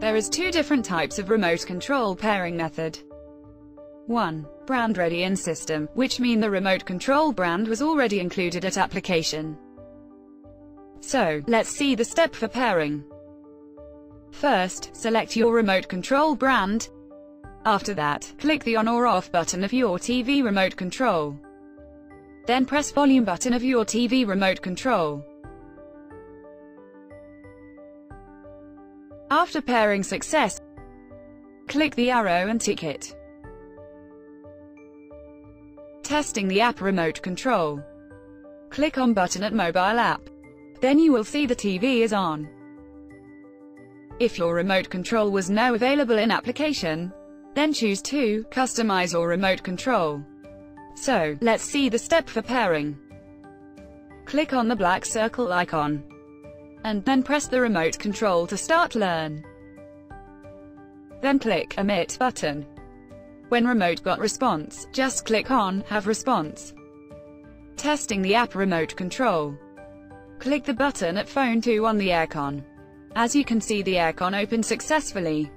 There is two different types of remote control pairing method. 1. Brand ready in system, which mean the remote control brand was already included at application. So, let's see the step for pairing. First, select your remote control brand. After that, click the on or off button of your TV remote control. Then press volume button of your TV remote control. After pairing success, click the arrow and tick it. Testing the app remote control. Click on button at mobile app. Then you will see the TV is on. If your remote control was no available in application, then choose to customize or remote control. So, let's see the step for pairing. Click on the black circle icon and then press the remote control to start learn. Then click Emit button. When remote got response, just click on Have response. Testing the app remote control. Click the button at phone 2 on the aircon. As you can see the aircon opened successfully.